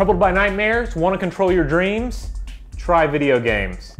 Troubled by nightmares? Want to control your dreams? Try video games.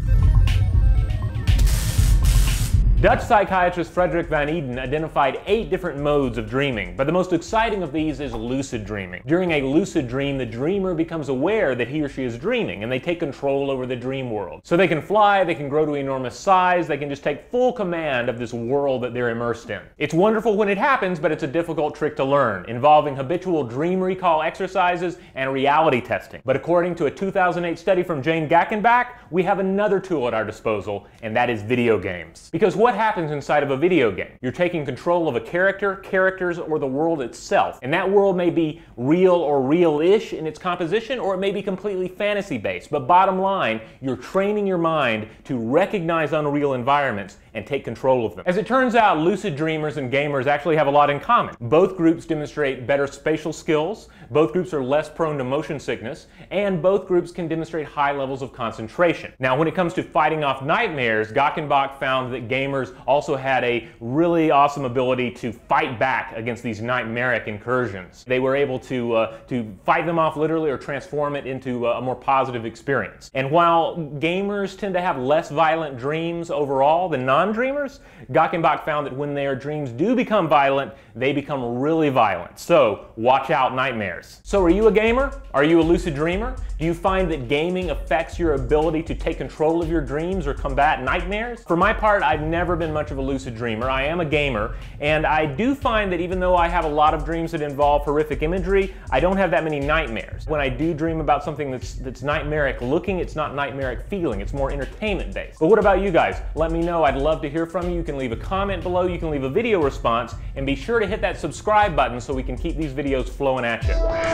Dutch psychiatrist Frederik van Eeden identified eight different modes of dreaming, but the most exciting of these is lucid dreaming. During a lucid dream, the dreamer becomes aware that he or she is dreaming, and they take control over the dream world. So they can fly, they can grow to enormous size, they can just take full command of this world that they're immersed in. It's wonderful when it happens, but it's a difficult trick to learn, involving habitual dream recall exercises and reality testing. But according to a 2008 study from Jayne Gackenbach, we have another tool at our disposal, and that is video games. Because what what happens inside of a video game. You're taking control of a character, characters, or the world itself. And that world may be real or real-ish in its composition, or it may be completely fantasy-based. But bottom line, you're training your mind to recognize unreal environments and take control of them. As it turns out, lucid dreamers and gamers actually have a lot in common. Both groups demonstrate better spatial skills, both groups are less prone to motion sickness, and both groups can demonstrate high levels of concentration. Now, when it comes to fighting off nightmares, Gackenbach found that gamers also had a really awesome ability to fight back against these nightmaric incursions. They were able to, uh, to fight them off literally or transform it into a more positive experience. And while gamers tend to have less violent dreams overall than non non-dreamers, Gackenbach found that when their dreams do become violent, they become really violent. So watch out nightmares. So are you a gamer? Are you a lucid dreamer? Do you find that gaming affects your ability to take control of your dreams or combat nightmares? For my part, I've never been much of a lucid dreamer. I am a gamer, and I do find that even though I have a lot of dreams that involve horrific imagery, I don't have that many nightmares. When I do dream about something that's, that's nightmaric looking, it's not nightmaric feeling. It's more entertainment based. But what about you guys? Let me know. I'd love to hear from you. You can leave a comment below, you can leave a video response, and be sure to hit that subscribe button so we can keep these videos flowing at you.